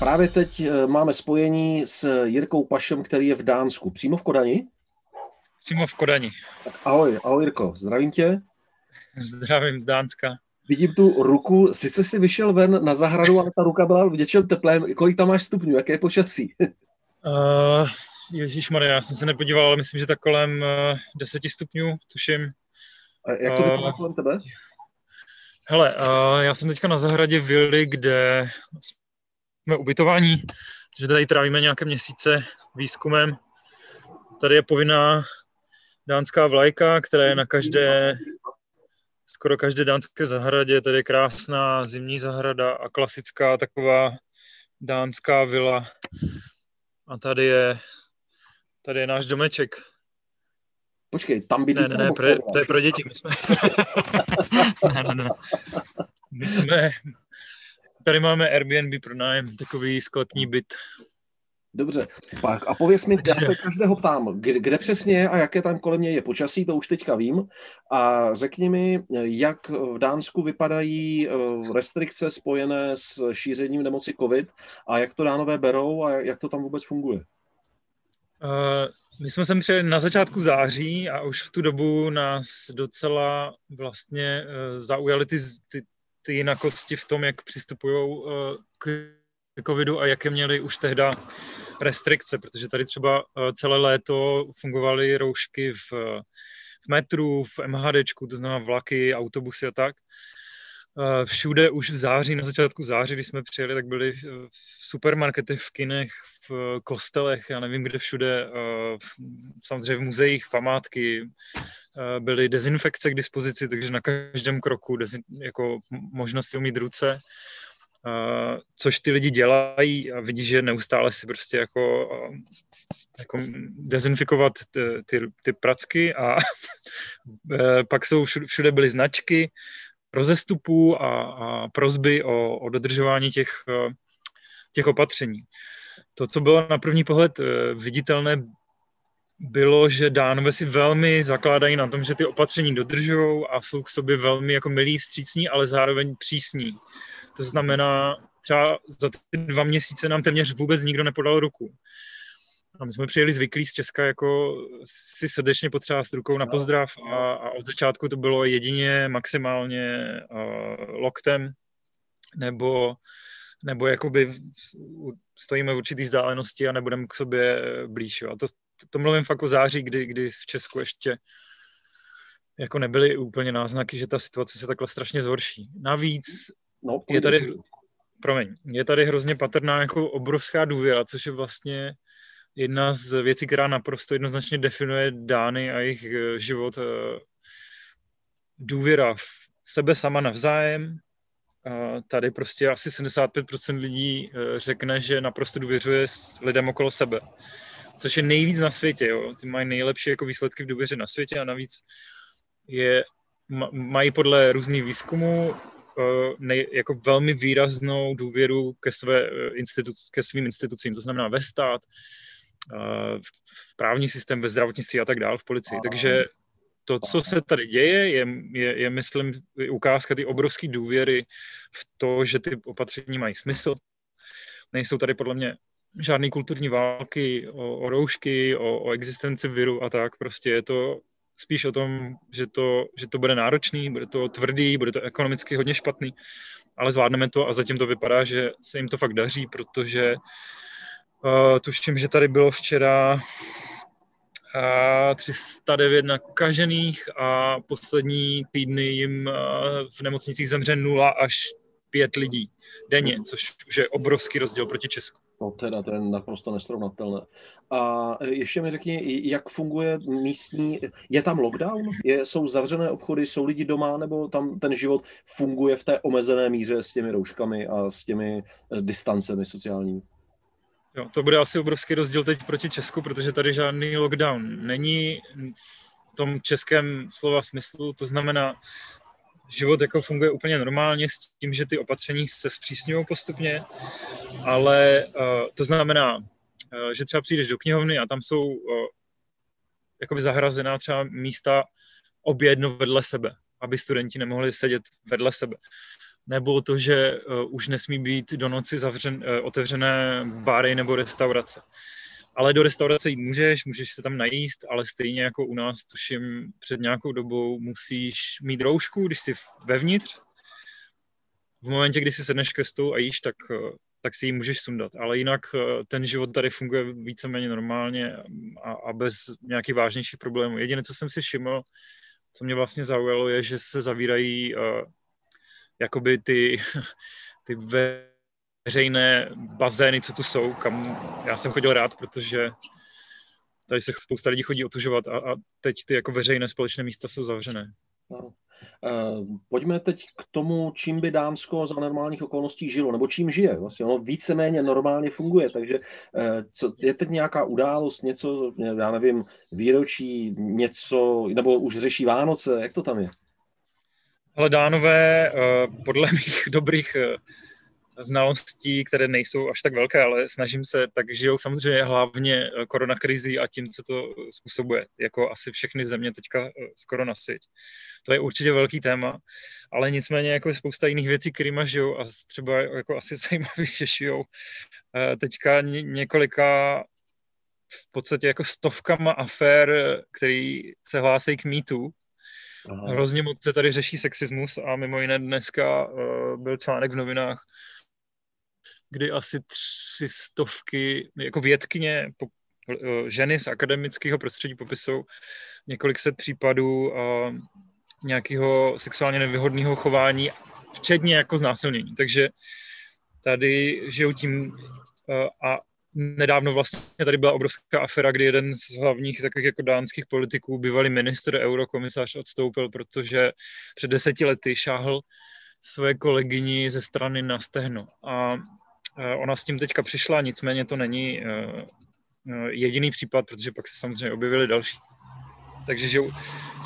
Právě teď eh, máme spojení s Jirkou Pašem, který je v Dánsku. Přímo v Kodani? Přímo v Kodani. Tak ahoj, ahoj Jirko, zdravím tě. Zdravím z Dánska. Vidím tu ruku, sice jsi vyšel ven na zahradu, ale ta ruka byla v něčem teplém. Kolik tam máš stupňů, jaké je počasí? Uh, Ježíš Maria, já jsem se nepodíval, ale myslím, že tak kolem uh, 10 stupňů, tuším. A jak to vypadá uh, kolem tebe? Hele, uh, já jsem teďka na zahradě vily, kde jsme ubytování, že tady trávíme nějaké měsíce výzkumem. Tady je povinná dánská vlajka, která je na každé, skoro každé dánské zahradě. Tady je krásná zimní zahrada a klasická taková dánská vila. A tady je, tady je náš domeček. Počkej, tam by Ne, ne, ne, pro, to je pro děti. My jsme... ne, ne, ne. My jsme... Tady máme Airbnb pro nájem, takový sklepní byt. Dobře, pak a pověs mi, já se každého ptám, kde, kde přesně je a jaké tam kolem mě je počasí, to už teďka vím. A řekni mi, jak v Dánsku vypadají eh, restrikce spojené s šířením nemoci COVID a jak to dánové berou a jak to tam vůbec funguje? Uh, my jsme sem přijeli na začátku září a už v tu dobu nás docela vlastně uh, zaujaly ty, ty, ty jinakosti v tom, jak přistupují uh, k covidu a jaké měli už tehda restrikce, protože tady třeba uh, celé léto fungovaly roušky v, v metru, v MHDčku, to znamená vlaky, autobusy a tak. Eh, všude už v září, na začátku září, když jsme přijeli, tak byly v supermarketech, v kinech, v kostelech, já nevím kde všude, eh, samozřejmě v muzeích, památky, eh, byly dezinfekce k dispozici, takže na každém kroku dezin, jako možnost si umít ruce, což ty lidi dělají a vidí, že neustále si prostě jako, jako dezinfikovat ty, ty, ty pracky a pak jsou všude, všude byly značky, rozestupů a, a prozby o, o dodržování těch, eh, těch opatření. To, co bylo na první pohled eh, viditelné, bylo, že dánové si velmi zakládají na tom, že ty opatření dodržují a jsou k sobě velmi jako milí, vstřícní, ale zároveň přísní. To znamená, třeba za ty dva měsíce nám téměř vůbec nikdo nepodal ruku. A my jsme přijeli zvyklí z Česka jako si srdečně potřást rukou na pozdrav. A, a od začátku to bylo jedině maximálně uh, loktem. Nebo, nebo jakoby stojíme v určitý vzdálenosti a nebudeme k sobě blíž. A to, to, to mluvím fakt o září, kdy, kdy v Česku ještě jako nebyly úplně náznaky, že ta situace se takhle strašně zhorší. Navíc no, je tady, promiň, je tady hrozně patrná jako obrovská důvěra, což je vlastně jedna z věcí, která naprosto jednoznačně definuje Dány a jejich eh, život. Eh, důvěra v sebe sama navzájem. Tady prostě asi 75% lidí eh, řekne, že naprosto důvěřuje s lidem okolo sebe. Což je nejvíc na světě. Jo. Ty mají nejlepší jako výsledky v důvěře na světě a navíc je, mají podle různých výzkumů nej, jako velmi výraznou důvěru ke, své institu, ke svým institucím, to znamená ve stát, v právní systém, ve zdravotnictví a tak dále, v policii. Takže to, co se tady děje, je, je, je myslím, ukázka ty obrovské důvěry v to, že ty opatření mají smysl. Nejsou tady podle mě žádné kulturní války o, o roušky, o, o existenci viru a tak. Prostě je to spíš o tom, že to, že to bude náročný, bude to tvrdý, bude to ekonomicky hodně špatný, ale zvládneme to a zatím to vypadá, že se jim to fakt daří, protože Uh, tuším, že tady bylo včera uh, 309 nakažených a poslední týdny jim uh, v nemocnicích zemře 0 až 5 lidí denně, což už je obrovský rozdíl proti Česku. No teda, to je naprosto nesrovnatelné. A ještě mi řekni, jak funguje místní, je tam lockdown? Je, jsou zavřené obchody, jsou lidi doma, nebo tam ten život funguje v té omezené míře s těmi rouškami a s těmi distancemi sociálními? Jo, to bude asi obrovský rozdíl teď proti Česku, protože tady žádný lockdown není v tom českém slova smyslu, to znamená, život jako funguje úplně normálně s tím, že ty opatření se zpřísňují postupně, ale uh, to znamená, uh, že třeba přijdeš do knihovny a tam jsou uh, jakoby zahrazená třeba místa obě jedno vedle sebe, aby studenti nemohli sedět vedle sebe. Nebo to, že uh, už nesmí být do noci zavřen, uh, otevřené bary nebo restaurace. Ale do restaurace jít můžeš, můžeš se tam najíst, ale stejně jako u nás, tuším, před nějakou dobou musíš mít roušku, když jsi vevnitř. V momentě, kdy si sedneš ke stolu a jíš, tak, tak si ji můžeš sundat. Ale jinak ten život tady funguje víceméně normálně a, a bez nějakých vážnějších problémů. Jediné, co jsem si všiml, co mě vlastně zaujalo, je, že se zavírají uh, jakoby ty, ty veřejné bazény, co tu jsou, kam já jsem chodil rád, protože tady se spousta lidí chodí otužovat a, a teď ty jako veřejné společné místa jsou zavřené. No. Uh, pojďme teď k tomu, čím by Dánsko za normálních okolností žilo, nebo čím žije. Vlastně ono víceméně normálně funguje, takže uh, co, je teď nějaká událost, něco, já nevím, výročí, něco, nebo už řeší Vánoce, jak to tam je? Ale Dánové, uh, podle mých dobrých znalostí, které nejsou až tak velké, ale snažím se, tak žijou samozřejmě hlavně eh, koronakrizi a tím, co to způsobuje, jako asi všechny země teďka eh, z koronasiť. To je určitě velký téma, ale nicméně jako je spousta jiných věcí, kterými žijou a třeba jako asi zajímavý, že žijou eh, teďka několika v podstatě jako stovkama afér, který se hlásí k mýtu, Aha. Hrozně moc se tady řeší sexismus a mimo jiné dneska uh, byl článek v novinách, kdy asi tři stovky, jako vědkyně, po, eh, ženy z akademického prostředí popisují několik set případů uh, nějakého sexuálně nevyhodného chování, včetně jako znásilnění. Takže tady žijou tím uh, a nedávno vlastně tady byla obrovská afera, kdy jeden z hlavních takových jako dánských politiků, bývalý minister, eurokomisař, odstoupil, protože před deseti lety šáhl své kolegyni ze strany na stehno. A Ona s tím teďka přišla, nicméně to není eh, eh, jediný případ, protože pak se samozřejmě objevily další. Takže že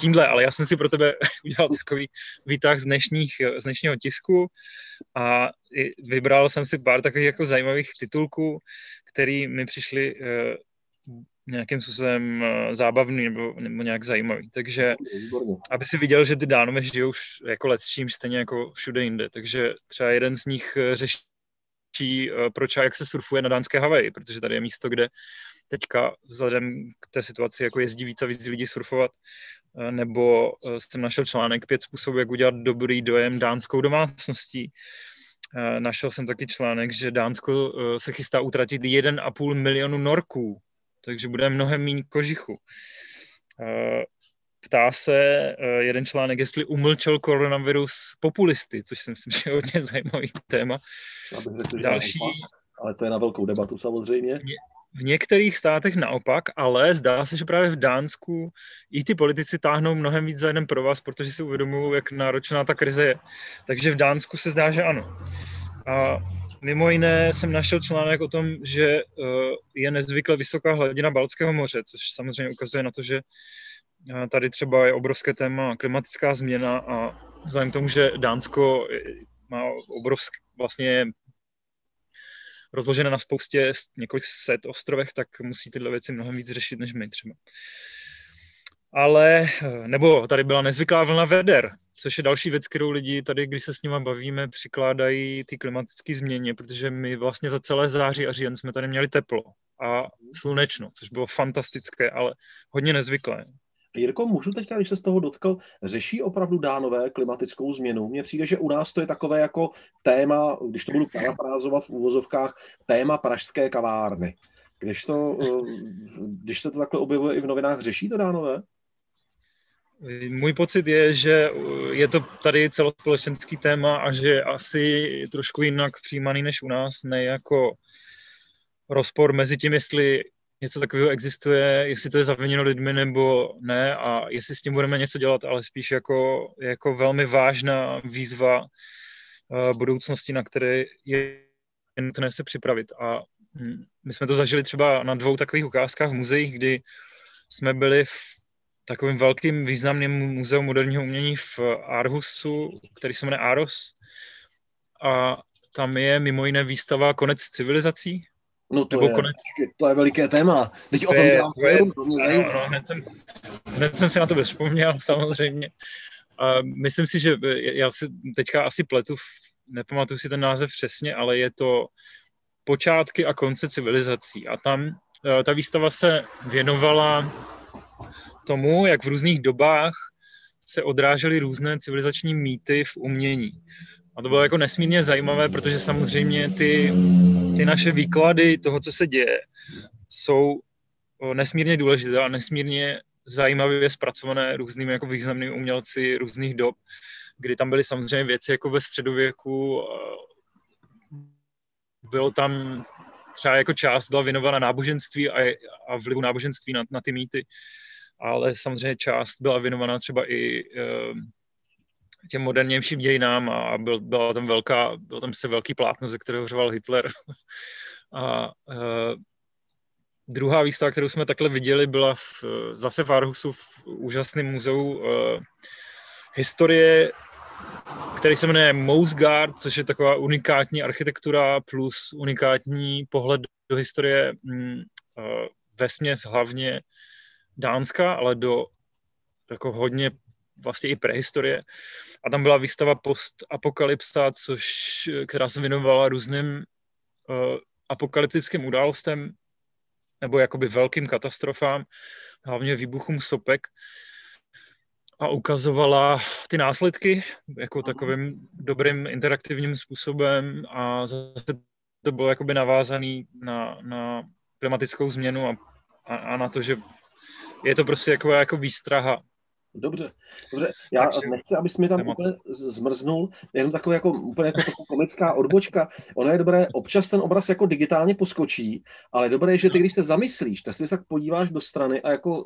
tímhle, ale já jsem si pro tebe udělal takový výtah z, dnešních, z dnešního tisku a vybral jsem si pár takových jako zajímavých titulků, které mi přišly eh, nějakým způsobem zábavný nebo, nebo nějak zajímavý. Takže aby si viděl, že ty dánové žijou jako let s čím stejně jako všude jinde. Takže třeba jeden z nich řeší eh, proč a jak se surfuje na dánské Havaji, protože tady je místo, kde teďka vzhledem k té situaci jako jezdí víc a víc lidí surfovat, eh, nebo eh, jsem našel článek pět způsobů, jak udělat dobrý dojem dánskou domácností. Našel jsem taky článek, že Dánsko se chystá utratit 1,5 milionu norků, takže bude mnohem méně kožichu. Ptá se eh, jeden článek, jestli umlčel koronavirus populisty, což si myslím, že je hodně zajímavý téma. Řekl, Další... Ale to je na velkou debatu samozřejmě. V některých státech naopak, ale zdá se, že právě v Dánsku i ty politici táhnou mnohem víc za jeden pro vás, protože si uvědomují, jak náročná ta krize je. Takže v Dánsku se zdá, že ano. A mimo jiné jsem našel článek o tom, že eh, je nezvykle vysoká hladina Balckého moře, což samozřejmě ukazuje na to, že Tady třeba je obrovské téma klimatická změna a vzhledem k tomu, že Dánsko má obrovské vlastně rozložené na spoustě několik set ostrovech, tak musí tyhle věci mnohem víc řešit než my třeba. Ale, nebo tady byla nezvyklá vlna veder, což je další věc, kterou lidi tady, když se s nimi bavíme, přikládají ty klimatické změně, protože my vlastně za celé září a říjen jsme tady měli teplo a slunečno, což bylo fantastické, ale hodně nezvyklé. Jirko, můžu teď, když se z toho dotkl, řeší opravdu dánové klimatickou změnu? Mně přijde, že u nás to je takové jako téma, když to budu parafrázovat v úvozovkách, téma pražské kavárny. Když to, eh, když se to takhle objevuje i v novinách, řeší to dánové? Můj pocit je, že je to tady celospolečenský téma a že asi trošku jinak přijímaný než u nás, ne jako rozpor mezi tím, jestli něco takového existuje, jestli to je zaviněno lidmi nebo ne a jestli s tím budeme něco dělat, ale spíš jako, jako velmi vážná výzva uh, budoucnosti, na které je nutné se připravit. A hm, my jsme to zažili třeba na dvou takových ukázkách v muzeích, kdy jsme byli v takovým velkým významným muzeu moderního umění v Arhusu, který se jmenuje Aros. A tam je mimo jiné výstava Konec civilizací, No to, je, konec. to je veliké téma. Teď o tom dělám to, je, to mě zajímá. No, hned, jsem, hned jsem si na to vzpomněl, samozřejmě. A myslím si, že já si teďka asi pletu, nepamatuju si ten název přesně, ale je to počátky a konce civilizací. A tam ta výstava se věnovala tomu, jak v různých dobách se odrážely různé civilizační mýty v umění. A to bylo jako nesmírně zajímavé, protože samozřejmě ty, ty naše výklady toho, co se děje, jsou nesmírně důležité a nesmírně zajímavě zpracované různými jako významnými umělci různých dob, kdy tam byly samozřejmě věci jako ve středověku, bylo tam třeba jako část byla věnována náboženství a, a vlivu náboženství na, na ty mýty, ale samozřejmě část byla věnovaná třeba i uh, těm modernějším dějinám a byl, byla tam velká, byl tam se velký plátno, ze kterého řval Hitler. a uh, druhá výstava, kterou jsme takhle viděli, byla v, zase v Aarhusu v úžasném muzeu uh, historie, který se jmenuje Mousegard, což je taková unikátní architektura plus unikátní pohled do historie mm, uh, vesměs hlavně Dánska, ale do jako hodně vlastně i prehistorie. A tam byla výstava post-apokalypsa, což, která se věnovala různým uh, apokalyptickým událostem nebo jakoby velkým katastrofám, hlavně výbuchům sopek. A ukazovala ty následky jako takovým dobrým interaktivním způsobem a zase to bylo jakoby navázaný na, na klimatickou změnu a, a, a na to, že je to prostě jako, jako výstraha Dobře, dobře. Já Takže, nechci, abys mi tam témat. úplně zmrznul, jenom taková jako úplně jako komická odbočka. Ono je dobré, občas ten obraz jako digitálně poskočí, ale dobré je, že ty, když se zamyslíš, tak si tak podíváš do strany a jako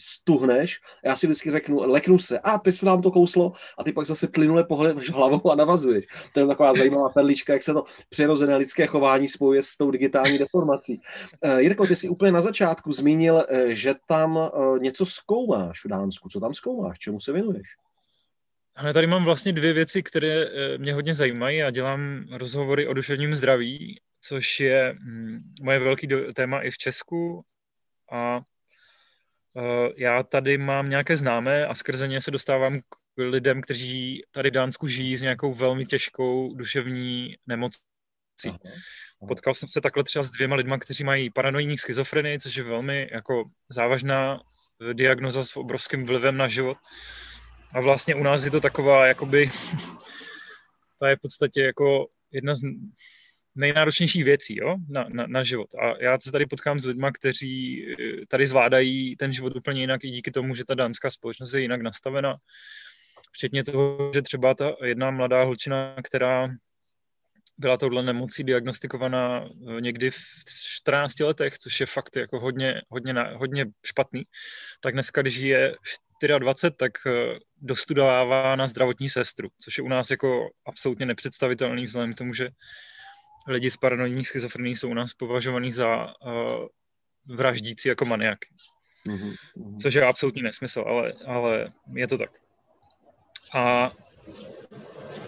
stuhneš, já si vždycky řeknu, leknu se, a teď se nám to kouslo, a ty pak zase plynule pohledeš hlavou a navazuješ. To je taková zajímavá perlička, jak se to přirozené lidské chování spojuje s tou digitální deformací. Uh, Jirko, ty jsi úplně na začátku zmínil, uh, že tam uh, něco zkoumáš v Dánsku. Co tam zkoumáš? Čemu se věnuješ? Ale tady mám vlastně dvě věci, které eh, mě hodně zajímají a dělám rozhovory o duševním zdraví, což je hm, moje velký téma i v Česku. A eh, já tady mám nějaké známé a skrze ně se dostávám k lidem, kteří tady v Dánsku žijí s nějakou velmi těžkou duševní nemocí. Potkal jsem se takhle třeba s dvěma lidma, kteří mají paranoidní schizofrenii, což je velmi jako závažná diagnoza s obrovským vlivem na život. A vlastně u nás je to taková, jakoby, ta je v podstatě jako jedna z nejnáročnějších věcí jo? Na, na, na život. A já se tady potkám s lidmi, kteří eh, tady zvládají ten život úplně jinak i díky tomu, že ta dánská společnost je jinak nastavena. Včetně toho, že třeba ta jedna mladá holčina, která byla touhle nemocí diagnostikovaná eh, někdy v 14 letech, což je fakt jako hodně, hodně, hodně špatný, tak dneska, když je 24, tak eh, dostudovává na zdravotní sestru, což je u nás jako absolutně nepředstavitelný vzhledem k tomu, že lidi s paranoidní schizofrení jsou u nás považovaní za uh, vraždící jako maniaky. Mm-hmm. Což je absolutní nesmysl, ale, ale je to tak. A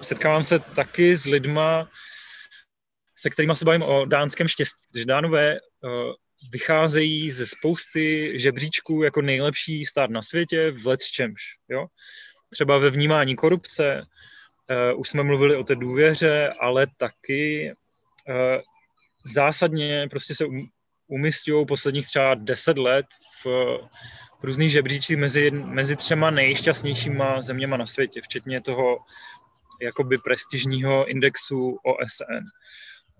setkávám se taky s lidma, se kterými se bavím o dánském štěstí. Protože dánové uh, vycházejí ze spousty žebříčků jako nejlepší stát na světě v let's čemž. Jo? Třeba ve vnímání korupce, uh, už jsme mluvili o té důvěře, ale taky zásadně prostě se um, umistují posledních třeba deset let v, v různých žebříčcích mezi, mezi třema nejšťastnějšíma zeměma na světě, včetně toho jakoby prestižního indexu OSN.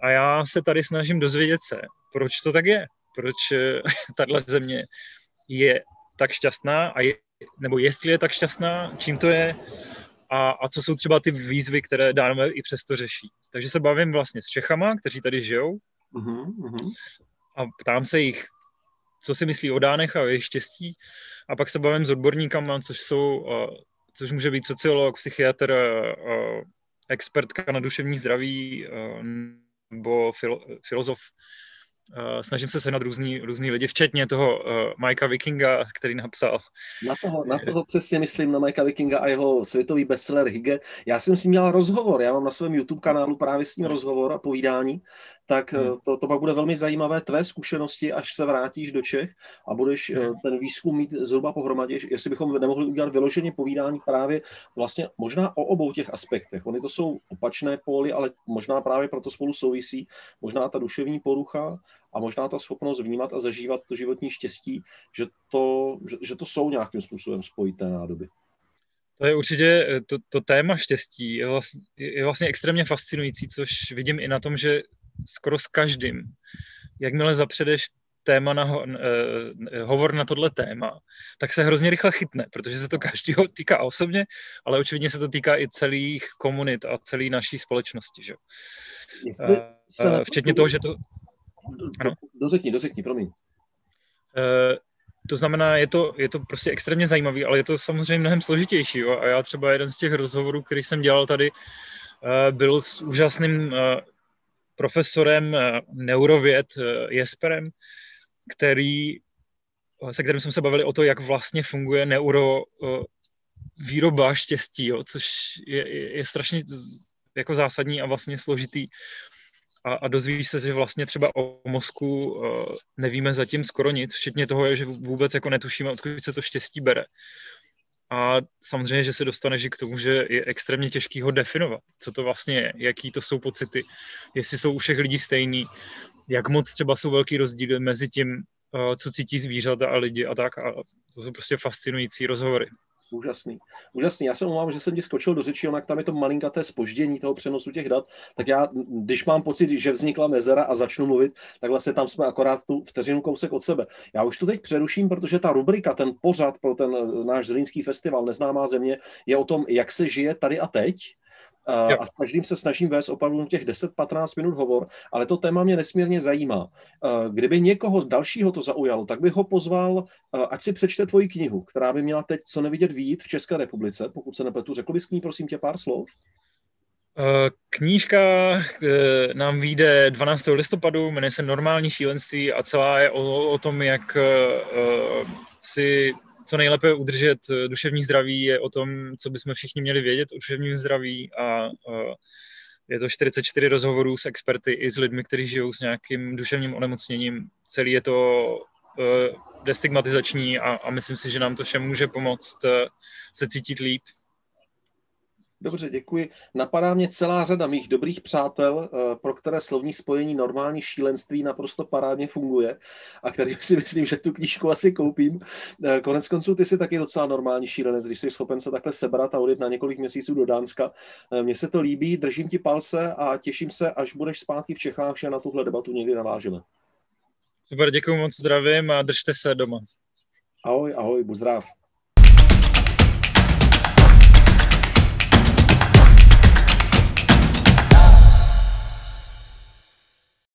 A já se tady snažím dozvědět se, proč to tak je, proč eh, tahle země je tak šťastná, a je, nebo jestli je tak šťastná, čím to je a, a co jsou třeba ty výzvy, které dánové i přesto řeší. Takže se bavím vlastně s Čechama, kteří tady žijou uh-huh, a ptám se jich, co si myslí o dánech a o jejich štěstí a pak se bavím s odborníkama, což jsou, což může být sociolog, psychiatr, expertka na duševní zdraví, nebo filo, filozof. Uh, snažím se sehnat různý, různý lidi, včetně toho uh, Mikea Vikinga, který napsal. Na toho, na toho přesně myslím, na Mikea Vikinga a jeho světový bestseller Hygge. Já jsem s ním měl rozhovor, já mám na svém YouTube kanálu právě s ním rozhovor a povídání tak hmm. to, to pak bude velmi zajímavé tvé zkušenosti, až se vrátíš do Čech a budeš hmm. ten výzkum mít zhruba pohromadě, jestli bychom nemohli udělat vyloženě povídání právě vlastně možná o obou těch aspektech. Oni to jsou opačné póly, ale možná právě proto spolu souvisí. Možná ta duševní porucha a možná ta schopnost vnímat a zažívat to životní štěstí, že to, že, že to jsou nějakým způsobem spojité nádoby. To je určitě, eh, to, to téma štěstí je vlastně, je vlastně extrémně fascinující, což vidím i na tom, že skoro s každým, jakmile zapředeš téma na ho, eh, hovor na tohle téma, tak se hrozně rychle chytne, protože se to každého týká osobně, ale očividně se to týká i celých komunit a celé naší společnosti. Že? Uh, včetně toho, že to... Ano. Dořekni, dořekni, promiň. Uh, to znamená, je to, je to prostě extrémně zajímavý, ale je to samozřejmě mnohem složitější. Jo? A já třeba jeden z těch rozhovorů, který jsem dělal tady, uh, byl s úžasným profesorem uh, neurověd Jesperem, který, se kterým jsme se bavili o to, jak vlastně funguje neuro výroba štěstí, jo? což je, je strašně jako zásadní a vlastně složitý a, a dozvíš se, že vlastně třeba o mozku nevíme zatím skoro nic, včetně toho, že vůbec jako netušíme, odkud se to štěstí bere. A samozřejmě, že se dostaneš k tomu, že je extrémně těžký ho definovat, co to vlastně je, jaký to jsou pocity, jestli jsou u všech lidí stejný, jak moc třeba jsou velký rozdíly mezi tím, uh, co cítí zvířata a lidi a tak. A to jsou prostě fascinující rozhovory. Úžasný. Úžasný. Já se omlouvám, že jsem ti skočil do řeči, jak tam je to malinkaté spoždění toho přenosu těch dat, tak já, když mám pocit, že vznikla mezera a začnu mluvit, tak vlastně tam jsme akorát tu vteřinu kousek od sebe. Já už to teď přeruším, protože ta rubrika, ten pořad pro ten eh, náš zlínský festival Neznámá země je o tom, jak se žije tady a teď a, a s každým se snažím vést opravdu těch 10-15 minut hovor, ale to téma mě nesmírně zajímá. Kdyby někoho dalšího to zaujalo, tak bych ho pozval, ať si přečte tvoji knihu, která by měla teď co nevidět výjít v České republice, pokud se nepletu. Řekl bys k ní, prosím tě, pár slov? Knížka e, nám vyjde 12. listopadu, jmenuje se Normální šílenství a celá je o, o tom, jak e, si co nejlépe udržet eh, duševní zdraví je o tom, co bychom všichni měli vědět o duševním zdraví a je to 44 rozhovorů s experty i s lidmi, kteří žijou s nějakým duševním onemocněním. Celý je to eh, destigmatizační a, a myslím si, že nám to všem může pomoct eh, se cítit líp Dobře, děkuji. Napadá mě celá řada mých dobrých přátel, eh, pro které slovní spojení normální šílenství naprosto parádně funguje a který si myslím, že tu knížku asi koupím. Eh, konec konců ty jsi taky docela normální šílenec, když jsi schopen se takhle sebrat a odjet na několik měsíců do Dánska. Eh, mně se to líbí, držím ti palce a těším se, až budeš zpátky v Čechách, že na tuhle debatu někdy navážeme. Super, děkuji moc, zdravím a držte se doma. Ahoj, ahoj, buď zdrav.